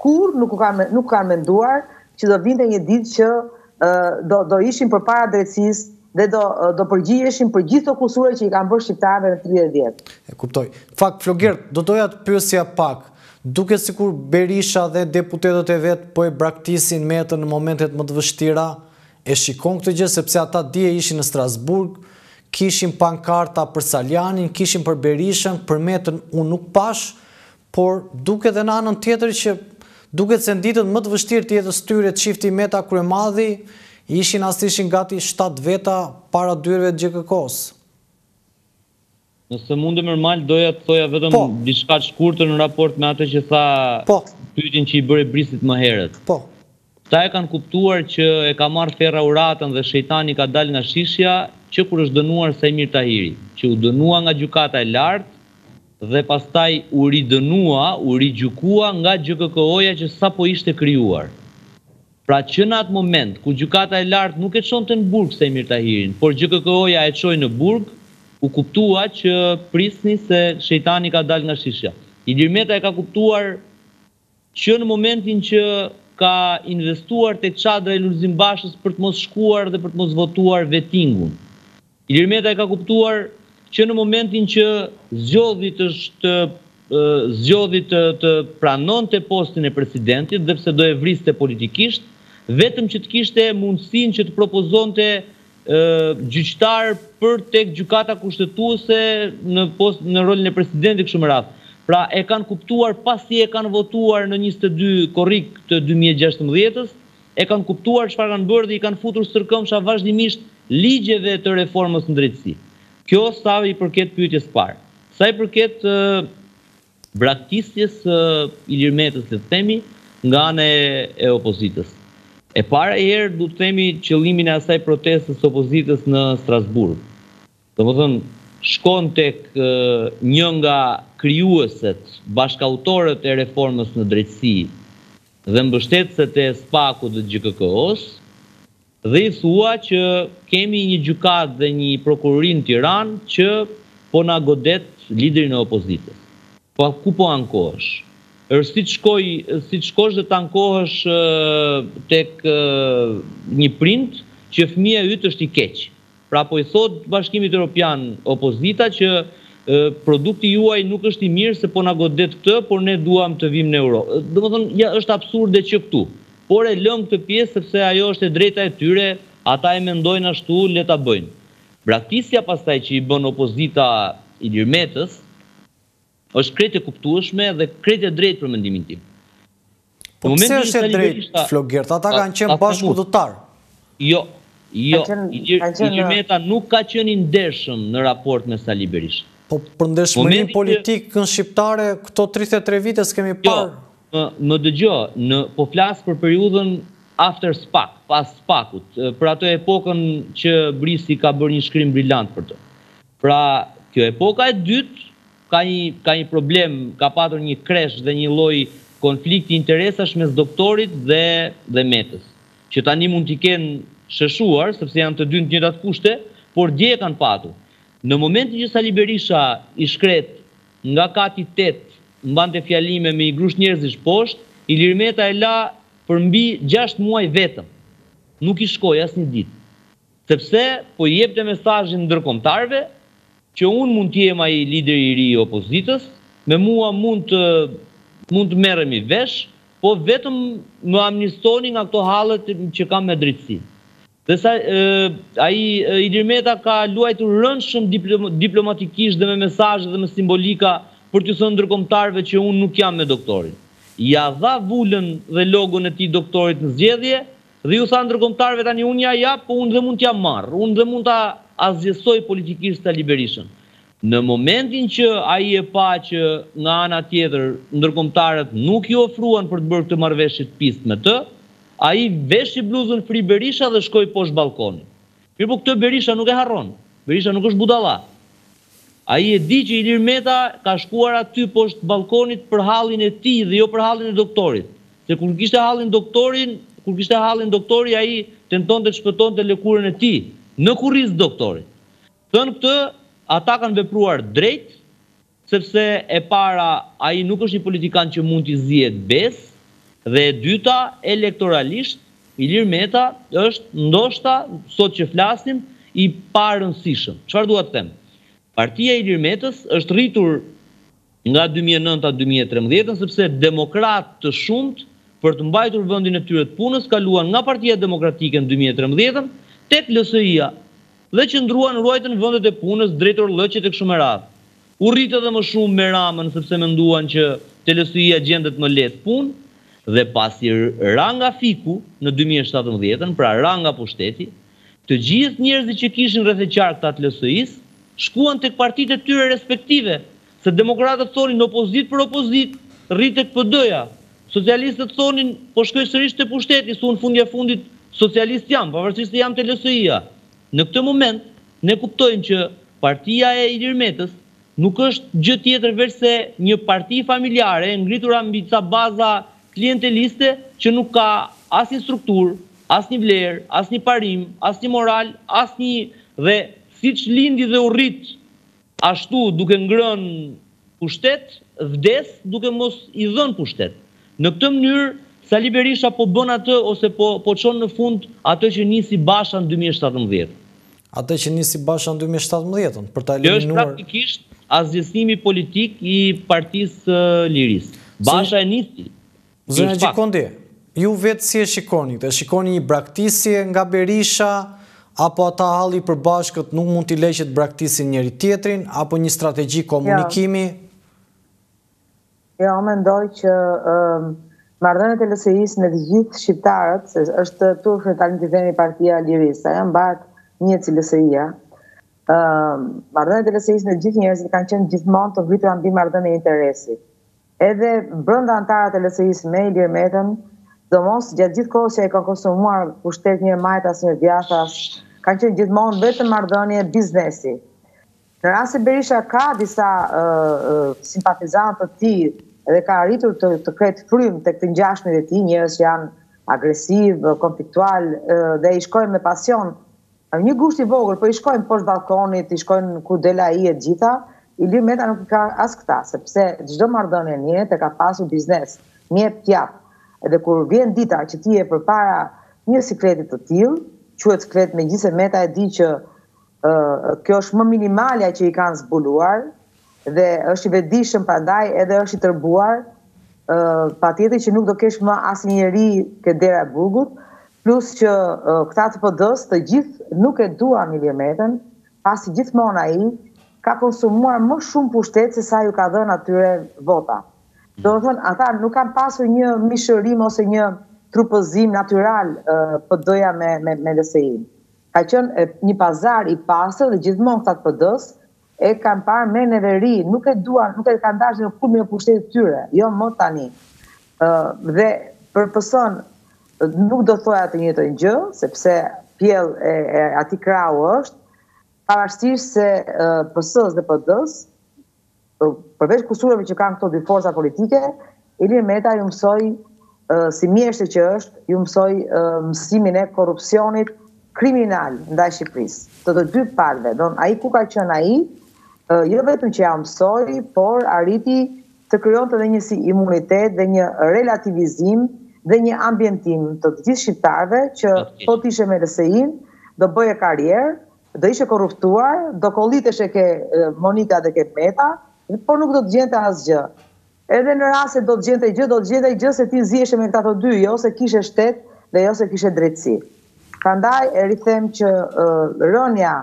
Kurrë nuk kanë nuk kanë menduar që do vinte një ditë që do do ishin përpara drejtësisë dhe do do përgjigjeshin për gjithë ato kusura që i kanë bërë shqiptarëve në 30 vjet. E kuptoj. Fakt Flogert, do doja të pyesja pak. Duket sikur Berisha dhe deputetët e vet po e braktisin Metën në momentet më të vështira. E shikon këtë gjë sepse ata dje ishin në Strasburg, kishin pankarta për Salianin, kishin për Berishën, për Metën unë nuk pashë, Por, duke dhe në anën tjetër që duket se në ditët më të vështirë të jetës së tyre çifti Meta-Kryemadhi ishin as të ishin gati shtatë veta para dyerve të GJKKO-së. Nëse mundem Ermal, doja të thoja vetëm diçka të shkurtër në raport me atë që tha pyetjen që i bëre Brisit më herët. Këta e kanë kuptuar që e ka marrë ferra uratën dhe shejtani ka dalë nga shishja që kur është dënuar Saimir Tahiri, që u dënua nga Gjykata e Lartë dhe pastaj u ridënua, u rigjykua nga GJKKO-ja që sapo ishte krijuar. Pra që në atë moment kur Gjykata e Lartë nuk e çonte në burg Saimir Tahirin, por GJKKO-ja e çoi në burg, u kuptua që prisni se shejtani ka dalë nga shishja. Ilir Meta e ka kuptuar Që në momentin që ka investuar tek çadra e Lulzim Bashës për të mos shkuar dhe për të mos votuar vetingun. Ilir Meta e ka kuptuar që në momentin që zgjodhi të të zgjodhi të të pranonte postin e presidentit dhe pse do e vriste politikisht, vetëm që të kishte mundësinë që të propozonte gjyqtarë për tek gjykata kushtetuese në post në rolin e presidentit kështu me radhë. Pra e kanë kuptuar pasi e kanë votuar në njëzet e dy korrik të dy mijë e gjashtëmbëdhjetës, e kanë kuptuar çfarë kanë bërë dhe i kanë futur stërkëmsha vazhdimisht ligjeve të reformës në drejtësi. Kjo sa i përket pyetjes së parë. Sa i përket braktisjes së Ilir Metës le të themi nga ana e opozitës. E para njëherë duhet të themi qëllimin e asaj protestës së opozitës në Strasburg. Domethënë shkon tek një nga krijueset, bashkautorët e reformës në drejtësi dhe mbështetëset e SPAK-ut dhe GJKKO-së, Dhe i thua që kemi një gjykatë dhe një prokurori në Tiranë që po na godet liderin e opozitës. Po ku po ankohesh? Është si të shkoj, si të shkosh dhe të ankohesh tek një prind që fëmija yt është i keq. Pra po i thotë Bashkimit Europian opozita që produkti juaj nuk është i mirë se po na godet këtë, por ne duam të vijmë në Europë. Domethënë ja është absurde që këtu. Por e lëmë këtë pjesë sepse ajo është e drejta e tyre, ata e mendojnë ashtu, le ta bëjnë. Braktisja pastaj që i bën opozita Ilir Metës, Është krejt e kuptueshme dhe krejt e drejtë për mendimin tim. Po pse është e drejtë, Flokgert, ata kanë qenë bashkudhëtarë. Jo, jo, Ilir Meta nuk ka qenë i ndershëm në raport me Sali Berishën. Po për ndershmëri në politikën shqiptare këto tridhjetë e tre vite s'kemi parë. Jo, më dëgjo, po flas për periudhën after SPAK, pas SPAK-ut, për atë epokën që Brisi ka bërë një shkrim brilant për të. Pra, kjo epoka e dytë ka një ka një problem, ka patur një kresh dhe një lloj konflikti interesash mes Doktorit dhe dhe Metës, që tani mund t'i kenë sheshuar, sepse janë të dy në të njëjtat kushte, por dje e kanë patur. Në momentin që Sali Berisha i shkret nga kati i tetë mbante fjalime me një grusht njerëzish poshtë, Ilir Meta e la për mbi gjashtë muaj vetëm. Nuk i shkoi asnjë ditë. Sepse po i jepte mesazhin ndërkombëtarëve që unë mund të jem ai lideri i ri i opozitës, me mua mund të mund të merremi vesh, po vetëm më amnistoni nga këto hallet që kam me drejtësi. Dhe sa ai Ilir Meta ka luajtur rëndshëm diplomatikisht dhe me mesazhe dhe me simbolika për t'iu thënë ndërkombëtarëve që unë nuk jam me doktorin. Ia dha vulën dhe logon e tij doktorit në zgjedhje, Dhe iu tha ndërkombëtarëve tani unë ja jap, po unë dhe mund t'ja marr, unë dhe mund ta asgjësoj politikisht Sali Berishën. Në momentin që ai e pa që nga ana tjetër ndërkombëtarët nuk iu ofruan për të bërë këtë marrëveshje të pistë me të, ai veshi bluzën Free Berisha dhe shkoi poshtë ballkonit. Mirëpo këtë Berisha nuk e harron. Berisha nuk është budalla. Ai e di që Ilir Meta ka shkuar aty poshtë ballkonit për hallin e tij dhe jo për hallin e doktorit. Se kur kishte hallin doktorin, kur kishte hallin doktori ai tentonte të shpëtonte lëkurën e tij, në kurriz doktorit. Thënë këtë, ata kanë vepruar drejt, sepse e para ai nuk është një politikan që mund t'i zihet besë dhe e dyta elektoralisht Ilir Meta është, ndoshta, sot që flasim, i parëndësishëm. Çfarë dua të them? Partia e Ilir Metës është rritur nga dy mijë e nëntë, dy mijë e trembëdhjetë, sepse demokratë të shumtë, për të mbajtur vendin e tyre të punës, kaluan nga Partia Demokratike në dy mijë e trembëdhjetë, tek LSI-ja dhe qëndruan, ruajtën vendet e punës, drejtorllëqet e kështu me radhë. U rrit edhe më shumë me Ramën sepse menduan që te LSI-ja gjendet më lehtë punë dhe pasi ra nga fiku në dy mijë e shtatëmbëdhjetë-ën, pra ra nga pushteti, të gjithë njerëzit që kishin rreth e qark, këta të LSI-së, shkuan tek partitë e tyre respektive, se demokratët thonin opozitë për opozitë, rri tek PD-ja, socialistët thonin po shkoj sërish te pushteti, se unë fundja e fundit socialist jam, pavarësisht se jam te LSI-ja. Në këtë moment ne kuptojmë që partia e Ilir Metës nuk është gjë tjetër veçse një parti familjare e ngritura mbi ca baza klienteliste që nuk ka asnjë strukturë, asnjë vlerë, asnjë parim, asnjë moral, asnjë dhe siç lindi dhe u rrit Ashtu duke ngrënë pushtet, vdes duke mos i dhënë pushtet. Në këtë mënyrë, Sali Berisha po bën atë ose po, po çon në fund atë që nisi Basha në dy mijë e shtatëmbëdhjetë. Atë që nisi Basha në dy mijë e shtatëmbëdhjetë-ën, për ta eliminuar. Kjo është praktikisht asgjësimi politik i Partisë së Lirisë. Basha e nisi Zonja Gjikondi, ju vetë si e shikoni këtë, e shikoni një braktisje nga Berisha, apo ata halli i përbashkët nuk mund t'i lejë që të braktisin njëri tjetrin, apo një strategji komunikimi? Jo, mendoj që marrëdhëniet e LSI-së me të gjithë shqiptarët, se është turp për ne t'ja themi Partia e Lirisë, e mbajtën që LSI-ja, marrëdhëniet e LSI-së me gjithë njerëzit kanë qenë gjithmonë të ngritura mbi marrëdhënie interesi. Edhe brenda anëtarëve të LSI-së me Ilir Metën, sidomos gjatë gjithë kohës që ai ka konsumuar pushtet një majtas një djathtas, kanë qenë gjithmonë vetëm marrëdhënie biznesi. Në rast se Berisha ka disa simpatizantë të tij dhe ka arritur të, të krijojë frymë tek të ngjashmit e tij, njerëz që janë agresivë, konfliktualë dhe i shkojnë me pasion Një grusht i vogël, po i shkojnë poshtë ballkonit, i shkojnë ku del ai e të gjitha, Ilir Meta nuk i ka as këta, sepse çdo marrëdhënie në jetë e ka pasur biznes, nep t'jap. Edhe kur vjen dita që ti je përpara një sikleti të tillë, quhet siklet megjithëse Meta e di që ë kjo është më minimalja që i kanë zbuluar, dhe është i vetëdijshëm prandaj edhe është i tërbuar patjetër që nuk do kesh më asnjeri te dera e burgut, plus që këta të PD-së të gjithë nuk e duan Ilir Metën, pasi gjithmonë ai ka konsumuar më shumë pushtet se sa ju ka dhënë atyre vota. Mm. Domethënë, ata nuk kanë pasur një mishërim ose një trupëzim natyral PD-ja me, me, me LSI-në. Ka qenë një pazar i pastër dhe gjithmonë këta të PD-së, E kanë parë me neveri nuk e duan nuk e kanë dashtë në kulmin e pushtetit të tyre jo më tani ë dhe për PS-në nuk do thoja të njëjtën gjë sepse pjellë e, e atij krahu është pavarësisht se PS-së dhe PD-së përveç kusureve që kanë këto dy forca politike Ilir Meta ju mësoi si mjeshtër që është, ju mësoi mësimin e korrupsionit kriminal ndaj Shqipërisë, të të dy palve, domethënë ai ku ka qenë ai, jo vetëm që jau mësoi, por arriti të krijonte dhe një si imunitet dhe një relativizim dhe një ambientim të të gjithë shqiptarëve që po të ishe me LSI-në, do bëje karjerë, do ishe korruptuar, do kolliteshe ke Monika dhe ke Meta, por nuk do të gjente asgjë. Edhe në rast se do të gjente gjë, do të gjente gjë se ti ziheshe me këta të dy, jo se kishe shtet dhe jo se kishe drejtësi. Prandaj e rithem që rënia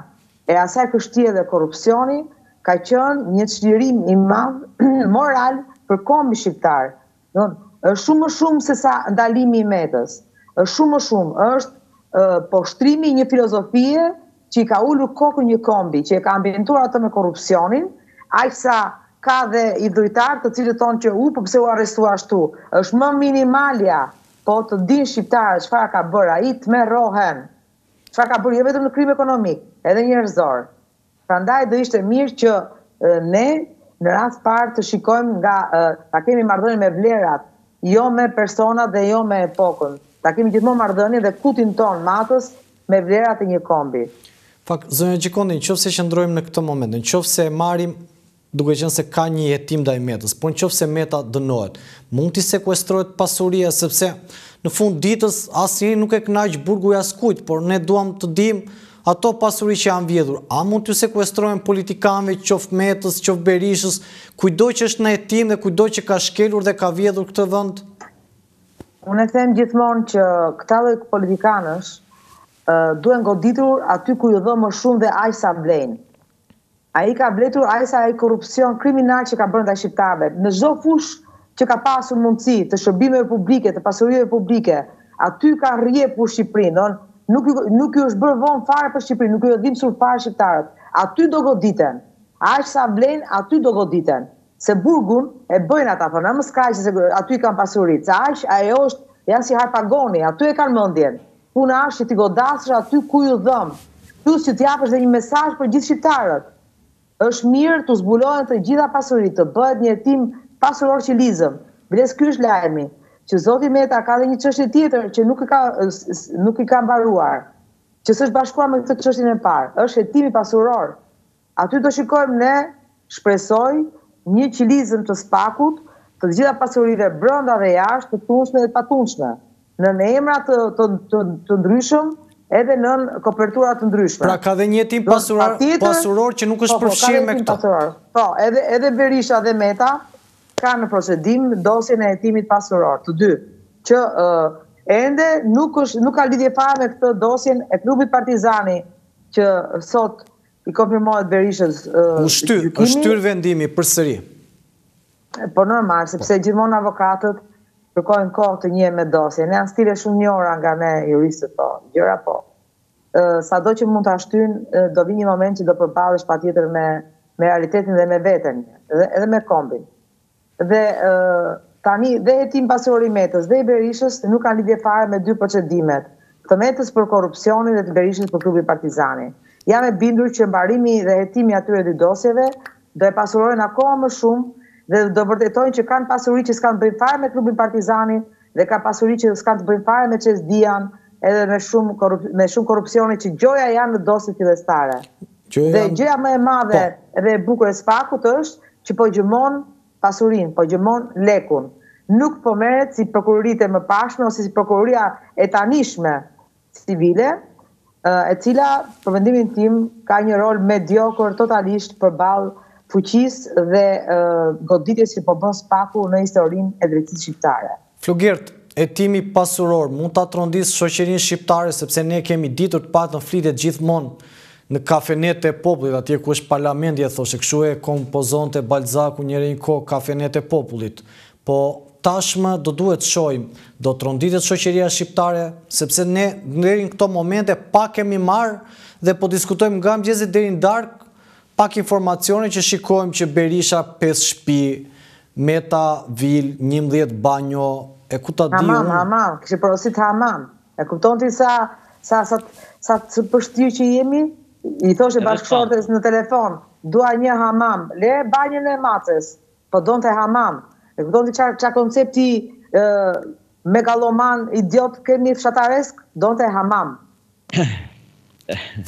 e asaj kështjelle korrupsioni ka qenë një çlirim i madh moral për kombin shqiptar. Domthon, është shumë më shumë se sa ndalimi i Metës. Është shumë më shumë, është poshtërimi i një filozofie që i ka ulur kokën një kombi që e ka ambientuar atë me korrupsionin, aq sa ka dhe idhujtarë të cilët thonë që u po pse u arrestua ashtu, është më minimalja, po të dinë shqiptarët çfarë ka bërë ai, tmerrohen. Çfarë ka bërë jo vetëm në krim ekonomik, edhe njerëzor. Prandaj do ishte mirë që ne në radhë të parë të shikojmë nga ta kemi marrëdhënien me vlerat jo me personat dhe jo me epokën. Ta kemi gjithmonë marrëdhënien dhe kutin tonë matës me vlerat e një kombi. Fakt, zonja Gjikondi, në qoftë se qëndrojmë në këtë moment, në qoftë se e marrim duke qenë se ka një hetim ndaj Metës, por në qoftë se Meta dënohet, mund t'i sekuestrohet pasuria, sepse në fund ditës asnjëri nuk e kënaq burgu i askujt, por ne duam të dimë Ato pasuri që janë vjedhur, a mund t'ju sekuestrohen politikanëve qoftë Metës, qoftë Berishës, kujtdo që është në hetim dhe kujtdo që ka shkelur dhe ka vjedhur këtë vend? Unë e them gjithmonë që këta lloj politikanësh duhen goditur aty ku ju dhemb më shumë dhe aq sa vlejnë. Ai ka vlejtur aq sa ai korrupsion kriminal që ka bërë ndaj shqiptarëve, në çdo fushë që ka pasur mundësi, të shërbimeve publike, të pasurive publike, aty ka rrjepur Shqipërinë, don, nuk ju nuk ju është bërë vonë fare për Shqipërinë, nuk ju dhimbsen fare shqiptarët. Aty do goditen. Aq sa vlejnë, aty do goditen. Se burgun e bëjnë ata thonë, a mos ki, se aty i kanë pasuritë, se aq ajo është, janë si Harpagoni, aty e kanë mendjen. Puna është që t'i godasësh aty ku ju dhëmb, plus që të japësh dhe një mesazh për gjithë shqiptarët. Është mirë t'u zbulohen të gjitha pasuritë, të bëhet një hetim pasuror qelizëm. Biles ky është lajmi, që zoti Meta ka dhe një çështje tjetër që nuk ka nuk i ka mbaruar, që s'është bashkuar me këtë çështjen e parë, është hetimi pasuror. Aty do shikojmë ne, shpresoj, një cinizëm të SPAK-ut të të gjitha pasurive brenda dhe jashtë, të tundshme dhe të patundshme, nën emra të të të të ndryshëm edhe nën kopertura të ndryshme. Pra ka dhe një hetim Do pasurar, patjetër- pasuror që nuk është Po, po, ka përfshirë dhe me hetim këto. pasuror. Po, edhe edhe Berisha dhe Meta kanë në procedim dosjen e hetimit pasuror, të dy, që ë, ende nuk është nuk ka lidhje fare me këtë dosjen e klubit Partizani që sot I konfirmohet Berishës gjykimi. Është shtyrë vendimi përsëri. Po normal, sepse gjithmonë avokatët kërkojnë kohë të njihen me dosje. Ne janë stile shumë të njohura nga ne juristët po, gjëra po. Sado që mund ta shtyjnë, do vijë një moment që do përballesh patjetër me realitetin dhe me veten, edhe me kombin. Dhe tani dhe hetimi pasuror i Metës dhe i Berishës nuk kanë lidhje fare me dy procedimet, të Metës për korrupsionin dhe të Berishës për klubin Partizani. Jam e bindur që mbarimi dhe hetimi i atyre dy dosjeve do e pasurojnë akoma më shumë dhe do vërtetojnë që kanë pasuri që s'kanë të bëjnë fare me klubin Partizani dhe kanë pasuri që s'kanë të bëjnë fare me CEZ-DIA-n edhe me shumë me shumë korrupsione që gjoja janë në dosjet fillestare. Dhe gjëja më e madhe dhe e bukur e SPAK-ut është që po gjurmon pasurinë, po gjurmon lekun. Nuk po merret si prokuroritë e mëparshme ose si prokuroria e tanishme civile, e cila për mendimin tim ka një rol mediokër totalisht përballë fuqisë dhe goditjes që po bën SPAK-u në historinë e drejtësisë shqiptare. Flogert, Hetimi pasuror mund ta tronditë shoqërinë shqiptare sepse ne kemi ditur të paktën flitet gjithmonë në kafenetë e popullit, atje ku është parlamenti e thoshte, kështu e kompozonte Balzaku njëherë një kohë kafenetë e popullit. Po tashmë do duhet të shohim, do tronditet shoqëria shqiptare sepse ne deri në këto momente pak kemi marrë dhe po diskutojmë nga mëngjesi deri në darkë Pak informacione që shikojmë që Berisha pesë shpi, Meta, vilë, njëmbëdhjetë banjo, e ku ta di unë. Hamam, hamam, kishte porosit hamam. E kupton ti sa sa sa sa të pështirë që jemi? I thoshe bashkëshortes në telefon, dua një hamam, le banjon e maces, po donte hamam. E kupton ti çfarë çfarë koncepti ë megaloman idiot kemi fshataresk, donte hamam.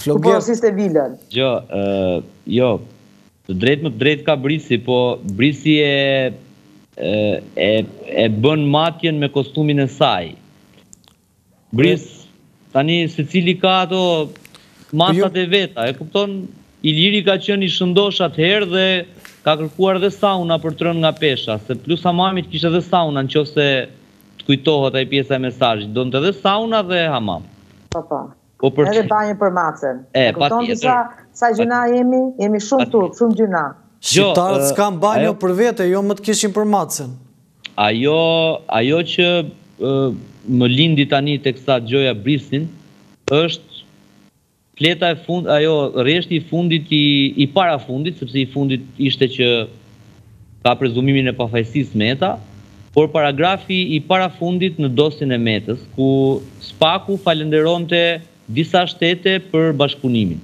Po po si se vilën. Jo, jo. Të drejtë më të drejtë ka Brisi, po Brisi e e e bën matjen me kostumin e saj. Bris tani secili ka ato po masat e veta, e kupton? Iliri ka qenë i shëndosh atëherë dhe ka kërkuar dhe sauna për të rënë nga pesha, se plus hamamit kishte dhe sauna në qoftë se Të kujtohet ajo pjesa e mesazhit, donte dhe sauna dhe hamam. Po po. Po për Edhe banjë për macen. E, E kupton ti sa patjetër. sa gjynah jemi? Jemi shumë turp, shumë gjynah. Jo, Shqiptarët ë, s'kanë banjo për vete, jo më të kishin për macen. Ajo, ajo që ë, më lindi tani teksa dëgjoja Brisin, është Fleta e fundit, ajo rreshti i fundit i i parafundit, sepse i fundit ishte që ka prezumimin e pafajësisë Meta, por paragrafi i parafundit në dosjen e Metës, ku SPAK-u falënderonte disa shtete për bashkëpunimin.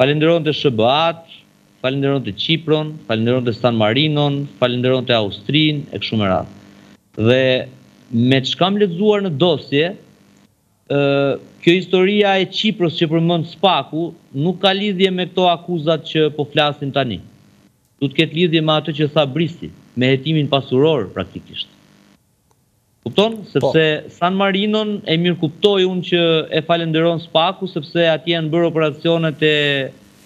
Falënderonte SHBA-të, falënderonte Qipron, falënderonte San Marinon, falënderonte Austrinë e kështu me radhë. Dhe me ç'kam lexuar në dosje, Kjo historia e Qipros që përmend Spaku nuk ka lidhje me këto akuzat që po flasim tani. Duhet të ketë lidhje me atë që tha Brisi, me hetimin pasuror praktikisht. Kupton? Sepse San Marinon e mirëkuptoj unë që e falënderon Spaku sepse atje janë bërë operacionet e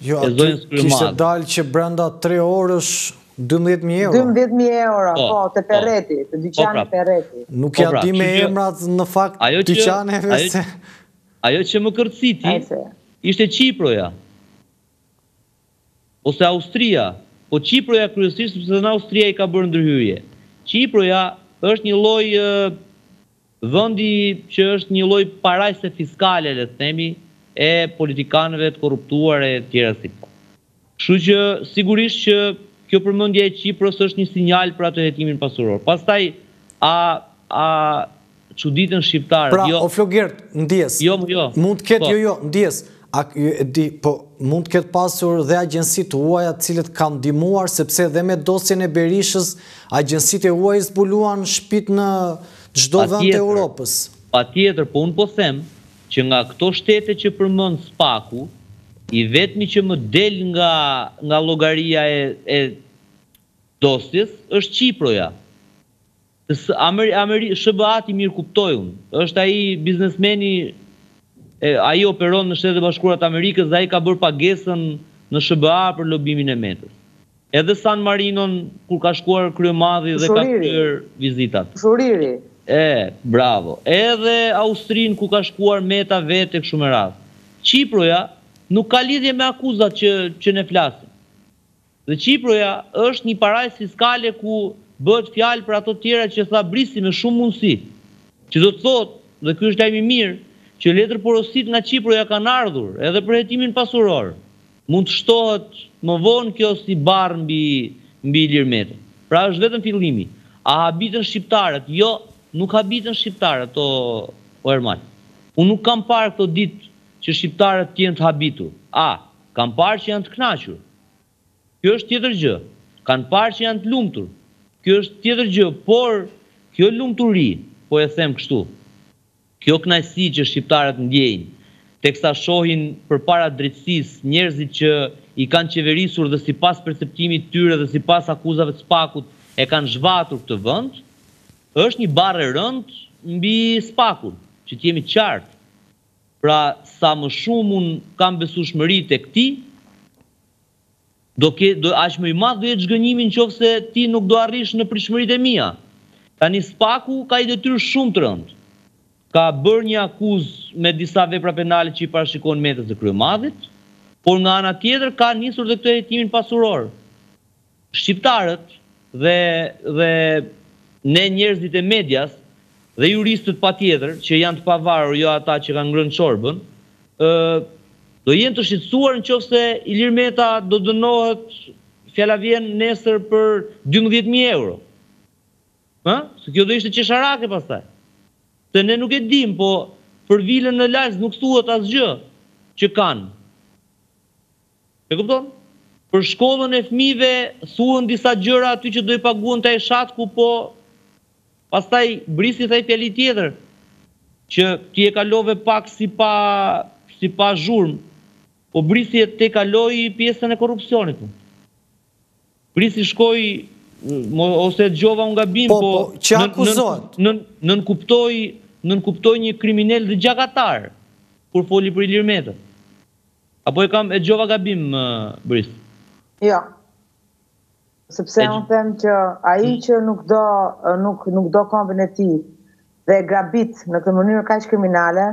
zonjës Kryemadhi. Jo, aty kishte dalë që brenda tre orësh 12 mijë euro. 12 mijë euro, po, po të po. perreti, të dyqani po, pra. perreti. Nuk ia di më emrat në fakt dyqaneve se. Ajo që më kërciti, ishte Qiproja, ose Austria, po Qiproja kryesisht, sepse në Austri i ka bërë ndërhyrje. Qiproja është një lloj Vendi që është një lloj parajse fiskale le të themi e politikanëve të korruptuar e tjera si. Kështu që sigurisht që kjo përmendja e Qipros është një sinjal për atë hetimin pasuror. Pastaj a a çuditen shqiptarët? Pra, jo. o Flogert, ndjesë. Jo, jo. Mund të ketë, jo, jo, ndjesë. A ky e di, po mund të ketë pasur dhe agjenci të huaja të cilat kanë ndihmuar sepse dhe me dosjen e Berishës agjencitë e huaja zbuluan shpi në çdo vend të Europës. Patjetër, po unë po them që nga këto shtete që përmend Spaku, i vetmi që më del nga nga llogaria e e dosjes është Qiproja. SHBA-t i mirëkuptoj unë. Është ai biznesmeni, ai operon në Shtetet e Bashkuara të Amerikës dhe ai ka bërë pagesën në SHBA për lobimin e Metës. Edhe San Marinon kur ka shkuar Kryemadhi dhe ka kryer vizitat. Zhuriri. E, bravo. Edhe Austrinë ku ka shkuar Meta vetë e kështu me radhë. Qiproja nuk ka lidhje me akuzat që ne flasim. Dhe Qiproja është një parajsë fiskale ku bëhet fjalë për ato të tjera që tha Brisi me shumë mundësi. Që do të thotë, dhe ky është lajm i mirë, që letërporositë nga Qiproja kanë ardhur edhe për hetimin pasuror. Mund të shtohet më vonë kjo si barrë mbi mbi Ilir Metën. Pra është vetëm fillimi. A habiten shqiptarët? Jo, nuk habiten shqiptarët o o Ermal. Unë nuk kam parë këto ditë që shqiptarët të jenë të habitur. A, kam parë që janë të kënaqur. Kjo është tjetër gjë. Kam parë që janë të lumtur. Kjo është tjetër gjë, por kjo lumturi, po e them kështu, kjo kënaqësi që shqiptarët ndjejnë, teksa shohin përpara drejtësisë njerëzit që i kanë qeverisur dhe sipas perceptimit të tyre dhe sipas akuzave të SPAK-ut e kanë zhvatur këtë vend, është një barrë e rëndë mbi SPAK-un, që të jemi të qartë. Pra sa më shumë unë kam besueshmëri tek ti, do ke, do, aq më i madh do jetë zhgënjimi në qoftë se ti nuk do arrish në pritshmëritë e mia. Tani SPAK-u ka një detyrë shumë të rëndë. Ka bërë një akuzë me disa vepra penale që i parashikon Metës dhe Kryemadhit, por nga ana tjetër ka nisur dhe këtë hetimin pasuror. Shqiptarët dhe dhe ne njerëzit e medias dhe juristët patjetër që janë të pavarur jo ata që kanë ngrënë çorbën ë do jenë të shqetësuar në qoftë se Ilir Meta do dënohet fjala vjen nesër për dymbëdhjetë mijë euro ë se kjo do ishte qesharake pastaj se ne nuk e dimë po për vilën në Lalz nuk thuhet asgjë që kanë. E kupton? Për shkollën e fëmijëve thuhen disa gjëra aty që do i paguante ai Shatku po pastaj Brisi tha një fjali tjetër që ti e kalove pak si pa si pa zhurmë. Po Brisi e tejkaloi pjesën e korrupsionit unë. Brisi shkoi ose e dëgjova unë gabim po po që akuzohet. Nënkuptoi nënkuptoi një kriminel dhe gjakatar kur foli për Ilir Metën. Apo e kam e dëgjova gabim Bris? Jo. Sepse unë them që ai hmm. që nuk do nuk nuk do kombin e tij dhe e grabit në këtë mënyrë kaq kriminale,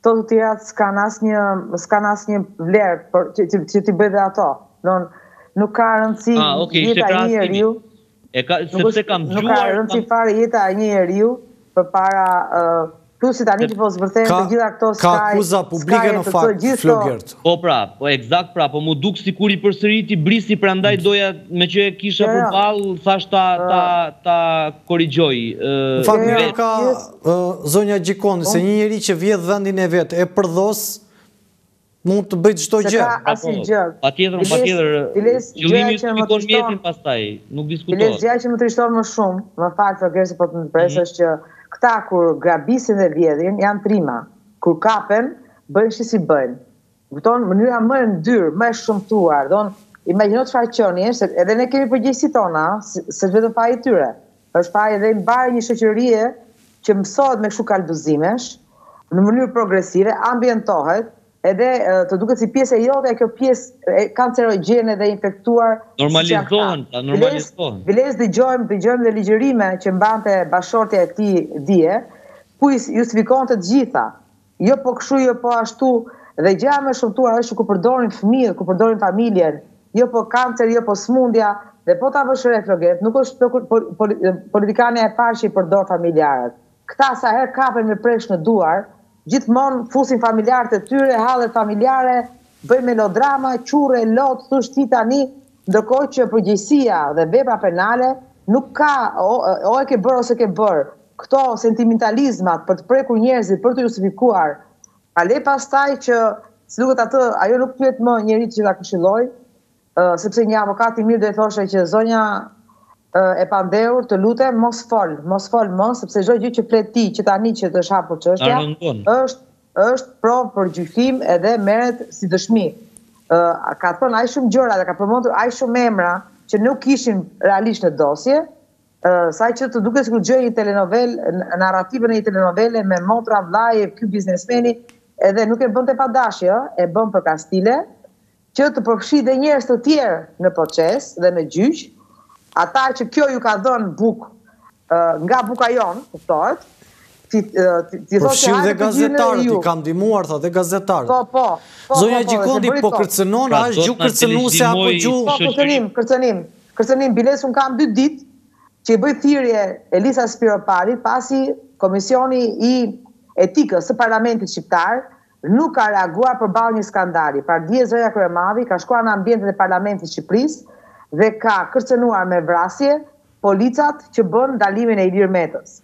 këto të tjerat s'kanë asnjë s'kanë asnjë vlerë që t'i bëjë dhe ato. Don nuk ka rëndësi ah, okay, jeta e një njeriu. E ka, sepse kam dëgjuar. Nuk ka rëndësi fare jeta e një njeriu përpara plus si tani që po zbërthehen të gjitha këto Sky. Ka akuza publike në fakt Flogert. Po pra, po eksakt pra, po m'u duk sikur i përsëriti Brisi prandaj doja meqë e kisha përballë thashë ta ta korrigjoj. Në fakt nuk ka zonja Gjikondi se një njeri që vjedh vendin e vet e përdhos Mund të bëj çdo gjë. Patjetër, patjetër. Qëllimi e justifikon mjetin pastaj, nuk diskutohet. Biles, gjëja që më trishton më shumë, më fal Flogert se po të ndërpres, është që këta kur grabisin dhe vjedhin janë trima. Kur kapen, bëjnë siç bëjnë. Kupton? Mënyra më e ndyrë, më e shëmtuar, imagjino çfarë qenie, edhe ne kemi përgjegjësitë tona, s'është vetëm faji i tyre. Është faji dhe i mbarë një shoqërie që mësohet me kështu kalbëzimesh, në mënyrë progresive, ambientohet, edhe të duket si pjesë e jote, kjo pjesë kancerogjene dhe e infektuar, Normalizohen, pra normalizohen. Biles dëgjojmë, dëgjojmë dhe ligjërime që mbante bashkëshortja e këtij dje, ku i justifikonte të gjitha. jo po kështu, jo po ashtu, dhe gjëja më e shëmtuar është që kur përdorin fëmijët, kur përdorin familjen, jo po kancer, jo po sëmundja, dhe po ta vësh re Flogert, nuk është për, për, për, politikania e parë që i përdor familjarët. Këta sa herë kapen me presh në duar, gjithmonë fusin familjarët e tyre, hallet familjare, bëjnë melodrama, qurre, lot, thuash ti tani, Ndërkohë që përgjegjësia dhe vepra penale nuk ka o e ke bërë o s'e ke bërë, këto sentimentalizmat për të prekur njerëzit për t'u justifikuar, a le pastaj që siç duket atë ajo nuk pyet më njeri që ta këshillojë, sepse një avokat i mirë do i thoshe që zonja e pandehur të lutem mos fol, mos fol më sepse çdo gjë që flet ti që tani që është hapur çështja është është provë për gjyqim edhe merret si dëshmi. Ë ka thënë aq shumë gjëra dhe ka përmendur aq shumë emra që nuk ishin realisht në dosje, ë sa që të duket sikur gjëja një telenovelë, narrativën e një telenovele me motra, vllai, ky biznesmeni, edhe nuk e bënte pa dashje, ë, e bën për kastile, që të përfshijë dhe njerëz të tjerë në proces dhe në gjyq, ata që kjo ju ka dhënë bukë nga buka jonë, kuptohet, Përfshin dhe gazetarët, i kam ndihmuar, tha, dhe gazetarët. Po, po, po, po. Zonja po, Gjikondi, po kërcënon, pra, a është gjuhë kërcënuese, apo gjuhë... Po, kërcënim, kërcënim, kërcënim, biles unë kam dy ditë që i bëj thirrje Elisa Spiropalit, pasi komisioni i etikës së parlamentit shqiptar, Nuk ka reaguar përballë një skandali. Pardje zonja Kryemadhi ka shkuar në ambientin e Parlamentit të Shqipërisë dhe ka kërcënuar me vrasje policat që bënë ndalimin e Ilir Metës.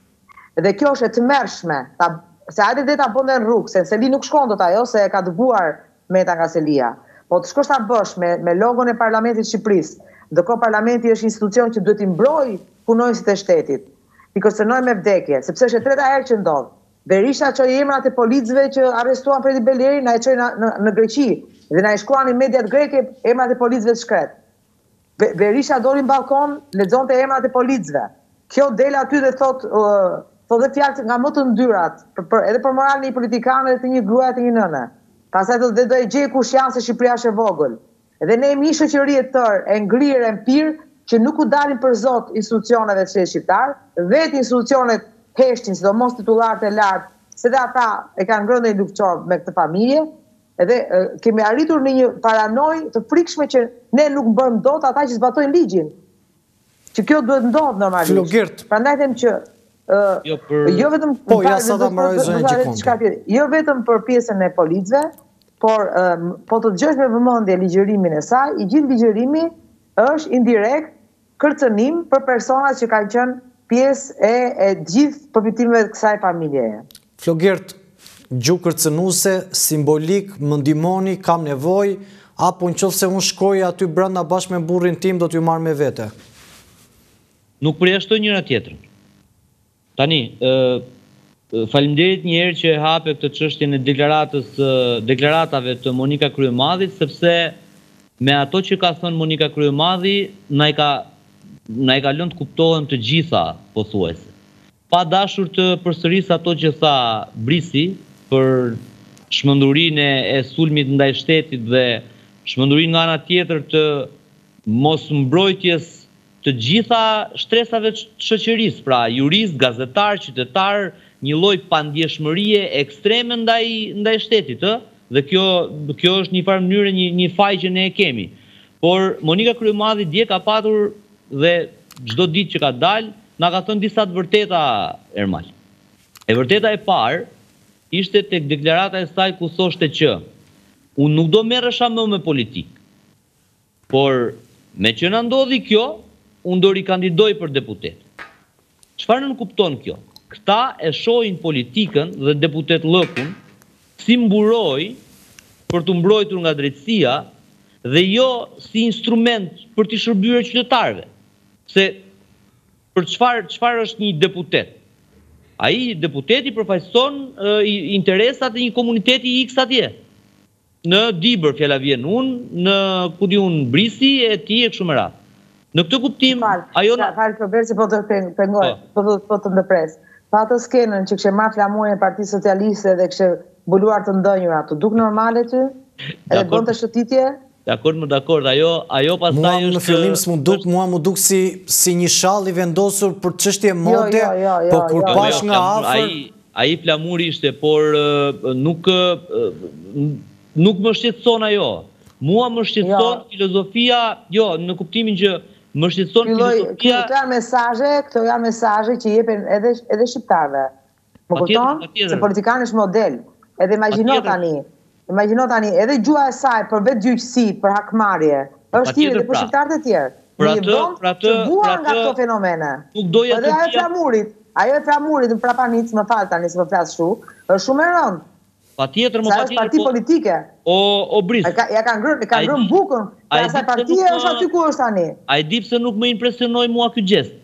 Dhe kjo është e tmerrshme, se hajde de ta bënte në rrugë, se në seli nuk shkon dot ajo se e ka dëbuar Meta nga selia. Po të shkosh ta bësh me me logon e Parlamentit të Shqipërisë, ndërkohë Parlamenti është institucion që duhet t'i mbrojë punonjësit e shtetit, t'i kërcënojë me vdekje, sepse është e treta herë që ndodh. Berisha çoi emrat e policëve që arrestuan Fredi Belerin, na i çoi në Greqi dhe na i shkruanin mediat greke emrat e policëve të shkretë. Berisha doli në ballkon, lexonte emrat e policëve. Kjo del aty dhe thotë, thotë dhe fjalë nga më të ndyrat, për, edhe për moralin e një politikane dhe të një gruaje, të një nëne. Pastaj thotë dhe do e gjejë kush janë se Shqipëria është e vogël. Dhe ne jemi një shoqëri e tërë, e ngrirë, e mpirë, që nuk u dalim për zot institucioneve si shqiptarë, vetë institucionet heshtin, sidomos titullarët e lartë, se dhe ata e kanë ngrënë ndonjë lufçovë me këtë familje, dhe kemi arritur në një paranojë të frikshme që ne nuk mbrojmë dot ata që zbatojnë ligjin. Që kjo duhet të ndodhë normalisht. Flogert. Prandaj them që jo, jo vetëm po, ja sa ta mëroj zënë që kontë. Jo vetëm për pjesën e policve, por po të dëgjosh me vëmendje ligjërimin e saj, i gjithë ligjërimi është indirekt kërcënim për personat që kanë qenë pjesë e gjithë përfitimeve të kësaj familjeje. Flogert, gjuhë kërcënuese, simbolikë, më ndihmoni, kam nevojë, apo në qoftë se unë shkoj aty brenda bashkë me burrin tim do t'ju marr me vete. Nuk përjashtojnë njëra tjetrën. Tani, faleminderit një herë që e hape këtë çështjen e deklaratës së, deklaratave të Monika Kryemadhit, sepse me ato që ka thënë Monika Kryemadhi na i ka, na i ka lënë të kuptohen të gjitha, pothuajse. Pa dashur të përsëris ato që tha Brisi për çmendurinë e sulmit ndaj shtetit dhe çmendurinë nga ana tjetër të mosmbrojtjes të gjitha shtresave të shoqërisë, pra juristë, gazetarë, qytetarë, një lloj pandjeshmërie ekstreme ndaj ndaj shtetit, ë? Dhe kjo kjo është një farë mënyre një një faj që ne e kemi. Por Monika Kryemadhi dje ka patur Dhe çdo ditë që ka dalë, na ka thënë disa të vërteta Ermal. E vërteta e parë ishte tek deklarata e saj ku thoshte që unë nuk do merresha më me politikë. Por meqë na ndodhi kjo, unë do rikandidoj për deputet. Çfarë nënkupton kjo? Këta e shohin politikën dhe deputetllëkun si mburojë për t'u mbrojtur nga drejtësia dhe jo si instrument për t'u shërbyer qytetarëve. Se për çfarë çfarë është një deputet? Ai deputeti përfaqëson interesat e një komuniteti iks atje. Në Dibër fjala vjen unë, në ku e di unë Brisi e ti e kështu me radhë. Në këtë kuptim, ajo na. Më fal, Flogert se po të pengoj, po të ndërpres. Po atë skenën që kishte marrë flamurin e Partisë Socialiste dhe kishte mbuluar të ndenjurat, të duket normale ty? Edhe bënte shëtitje? Dakord, dakord, ajo ajo pastaj është Mua në fillim s'mu duk, mua mu duk si si një shall i vendosur për çështje mode, po kur pashë nga afër Ai flamuri ishte por nuk nuk më shqetëson ajo. Mua më shqetëson filozofia, jo, në kuptimin që më shqetëson filozofia. Këto janë mesazhe, këto janë mesazhe që jepen edhe edhe shqiptarëve. Më kupton? Se politikani është model. Edhe imagjino tani, Imagjino tani, edhe gjuha e saj për vetëgjyqësi, për hakmarrje, është thirrje edhe për shqiptarët e tjerë. Në një vend të vuajtur nga këto fenomene. Po dhe ajo e flamurit, ajo e flamurit në prapanicë, më fal tani se po flas kështu, është shumë e rëndë. Patjetër mor, patjetër. Se ajo është parti politike. O Bris. Ia ka ngrënë, i ka ngrënë bukën e asaj partie, është aty ku është tani. A e di pse nuk më impresionoi mua ky gjest?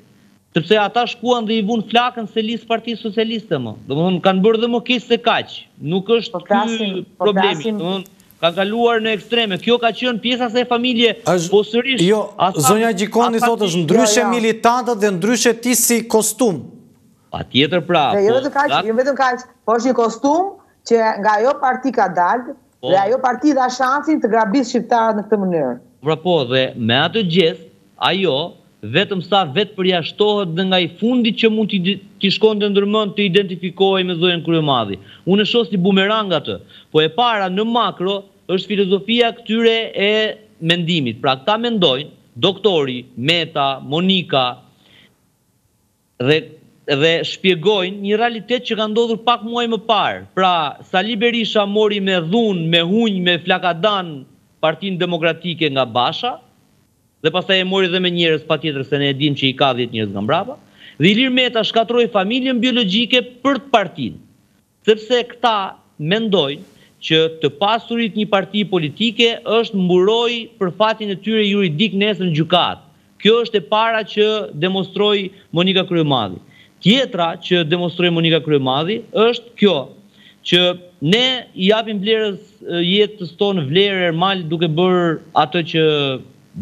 Sepse ata shkuan dhe i vunë flakën selisë së Partisë Socialiste më. Domethënë kanë bërë dhe më keq se kaq. Nuk është ky problemi, domethënë kanë kaluar në ekstreme. Kjo ka qenë pjesë e asaj familje, po sërish, Jo, zonja Gjikoni thotë është ndryshe militantët dhe ndryshe ti si kostum. Patjetër pra, po. Dhe jo vetëm kaq, jo vetëm kaq, po është një kostum që nga ajo parti ka dalë, Po. Dhe ajo parti dha shansin të grabisë shqiptarët në këtë mënyrë. Pra po dhe me atë gjest ajo vetëm sa vetë përjashtohet dhe nga i fundi që mund ti shkonte ndërmend të identifikohej me zonjën Kryemadhi. Unë e shoh si bumerang atë. Po e para në makro është filozofia këtyre e mendimit. Pra këta mendojnë, Doktori, Meta, Monika, Dhe dhe shpjegojnë një realitet që ka ndodhur pak muaj më parë. Pra, Sali Berisha mori me dhunë, me hunjë, me flakadan Partinë Demokratike nga Basha dhe pastaj e mori dhe me njerëz patjetër se ne e dimë që i ka dhjetë njerëz nga mbrapa. Dhe Ilir Meta shkatërroi familjen biologjike për partinë. Sepse këta mendojnë që të pasurit një parti politike është mburojë për fatin e tyre juridik nesër në gjykatë. Kjo është e para që demonstroi Monika Kryemadhi. Tjetra që demonstroi Monika Kryemadhi është kjo që ne i japim vlerës jetës tonë vlerë Ermal duke bërë atë që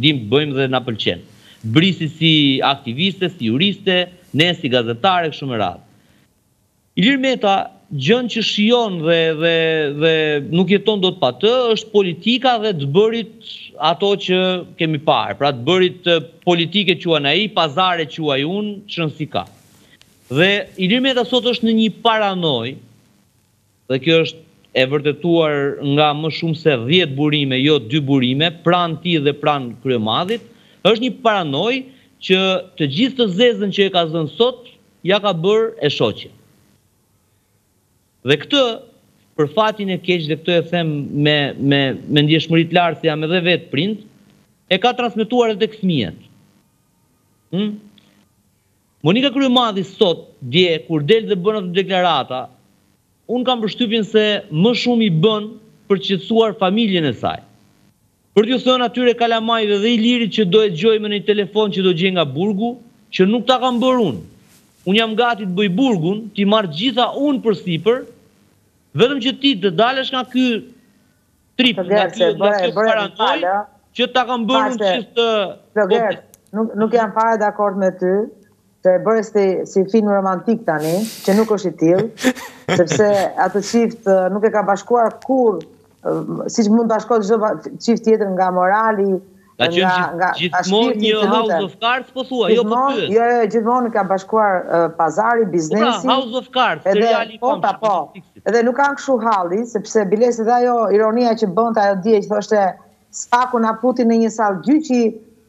dimë të bëjmë dhe na pëlqen. Brisi si aktiviste, si juriste, ne si gazetare e kështu me radhë. Ilir Meta, gjënë që shijon dhe dhe nuk jeton dot pa të, është politika dhe të bërit ato që kemi parë. Pra të bërit politikë e quan ai, pazar e quaj unë, ç'rëndësi ka. Dhe Ilir Meta sot është në një paranojë, dhe kjo është e vërtetuar nga më shumë se dhjetë burime, jo dy burime, pranë tij dhe pranë Kryemadhit, është një paranojë që të gjithë të zezën që e ka zënë sot, Ja ka bërë e shoqja. Dhe këtë, për fatin e keq dhe këtë e them me me me ndjeshmëri të lartë se jam edhe vetë prind, e ka transmetuar edhe tek fëmijët. Ëh? Monika Kryemadhi sot, dje, kur del dhe bën ato deklarata, unë kam përshtypjen se më shumë i bën për të qetësuar familjen e saj. Për t'ju thënë atyre kalamajve dhe Ilirit që do e dëgjojë me ndonjë telefon që do gjejë nga burgu, që nuk ta kam bërë unë. Unë jam gati të bëj burgun, t'i marr të gjitha unë përsipër, vetëm që ti të dalësh nga ky trip, nga kjo paranojë, që ta kam bërë unë të gjithë këtë. Zogert, nuk jam fare dakord me ty, Të e bëre si, si film romantik tani, që nuk është i tillë, sepse atë çift nuk e ka bashkuar kurrë, siç mund të bashkohet çdo çift tjetër nga morali, Ka qenë nga, nga gjithmonë një House of Cards po thua, jo po pyes. Jo, jo, gjithmonë i ka bashkuar uh, pazari, po pra, biznesi. Po House of Cards, edhe, seriali po, pra, po. Edhe nuk kanë kështu halli, sepse bilesi dhe ajo ironia që bënte ajo dje që thoshte Spaku na futi në një sallë gjyqi,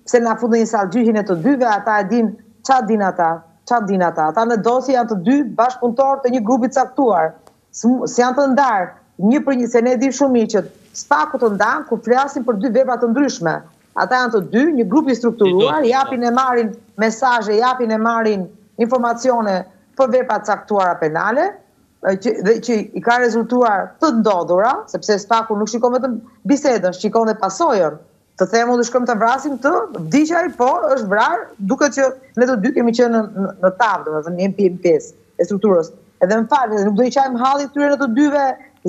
pse na fut në një sallë gjyqi ne të dyve, ata e dinë, ça dinë ata, ça dinë ata, ata në dosje janë të dy bashkëpunëtorë të një grupi të caktuar, s'janë të ndarë, një për një, se ne e dimë shumë mirë që Spaku të ndan kur flasin për dy vepra të ndryshme, ata janë të dy, një grup i strukturuar, japin e marrin mesazhe, japin e marrin informacione për vepra të caktuara penale, dhe që i ka rezultuar të ndodhura, sepse spaku nuk shikon vetëm bisedën, shikon dhe pasojën. Të them unë shkojmë ta vrasim këtë, vdiq ai, po është vrarë, duket që ne të dy kemi qenë në, në tavë, domethënë jemi pjesë e strukturës. Edhe më fal, nuk do i qajmë hallin e tyre ne të dyve,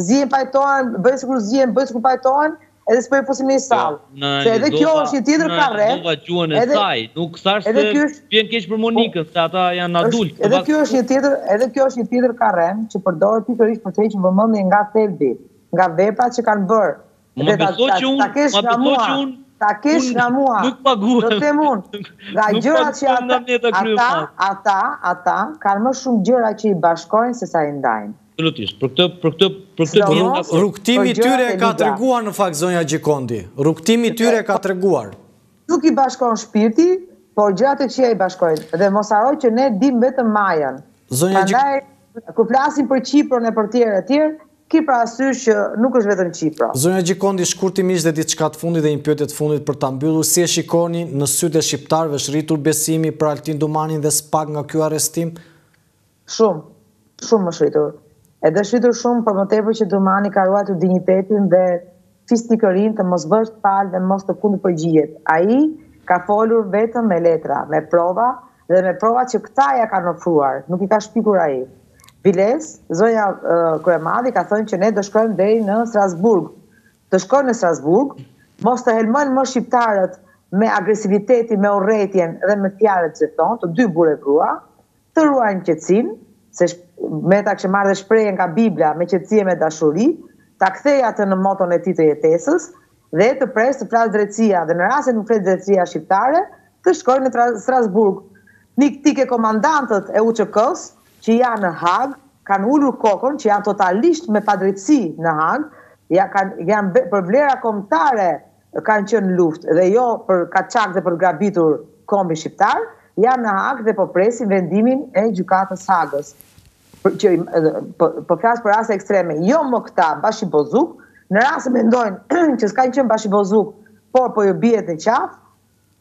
zihen pajtohen, bëjnë sikur zihen, bëjnë sikur pajtohen, Edhe s'po e fusim në sallë. Se edhe kjo është një tjetër karrem. Unë analizova gjuhën e saj, nuk thashë se më vjen keq për Monikën, se ata janë adultë. Edhe kjo është një tjetër, edhe kjo është një tjetër karrem që përdoret pikërisht për të hequr vëmendjen nga thelbi, nga veprat që kanë bërë. Dhe ta kesh nga mua, ta kesh nga mua, do të them unë, nga gjërat që ata, ata, ata, ata kanë më shumë gjëra që i bashkojnë sesa i ndajnë. Absolutisht. Për këtë për këtë për këtë po, po, po, rrugtimi i tyre ka treguar në fakt zonja Gjikondi. Rrugtimi i tyre ka treguar. Nuk i bashkon shpirti, por gjërat e këqija i bashkojnë. Dhe mos harro që ne dimë vetëm majën. Zonja Gjikondi. Prandaj kur flasim për Qipron e për tjerë e tjerë, ki parasysh që nuk është vetëm Qipro. Zonja Gjikondi, shkurtimisht dhe diçka të fundit dhe një pyetje të fundit për ta mbyllur, si e shikoni në sytë e shqiptarëve, është rritur besimi për Altin Dumanin dhe SPAK nga ky arrestim? Shumë, shumë më i rritur. Edhe është rritur shumë për më tepër që Dumani ka ruajtur dinjitetin dhe fisnikërinë të mos bëhet palë dhe mos të kundërpërgjigjet. Ai ka folur vetëm me letra, me prova dhe me prova që këta ia kanë ofruar, nuk i ka shpikur ai. Biles, zonja Kryemadhi ka thënë që ne do shkojmë deri në Strasburg. Të shkojnë në Strasburg, mos të helmojnë më shqiptarët me agresivitetin, me urrejtjen dhe me fjalët që thonë, të dy burrë e grua, Të ruajnë qetësinë, se Meta kishte marrë dhe shprehje nga Bibla, me qetësi e me dashuri, ta kthejë atë në moton e tij të jetesës dhe të presë të flasë drejtësia dhe në rast se nuk flet drejtësia shqiptare, të shkojnë në Strasburg. Nik, ti ke komandantët e UÇK-së që janë në Hagë, kanë ulur kokën që janë totalisht me padrejtësi në Hagë, janë për vlera kombëtare kanë qenë në luftë dhe jo për kaçak dhe për të grabitur kombin shqiptar, janë në Hagë dhe po presin vendimin e gjykatës Hagës. Po, po flas për raste ekstreme, jo më këta bashibozuk, në rast se mendojnë që s'kanë qenë bashibozuk, por po ju bihet në qafë,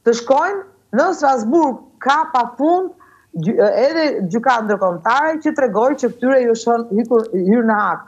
të shkojnë në Strasburg ka pa fund edhe gjykatë ndërkombëtare që të tregojnë që këtyre ju është hyrë në hak.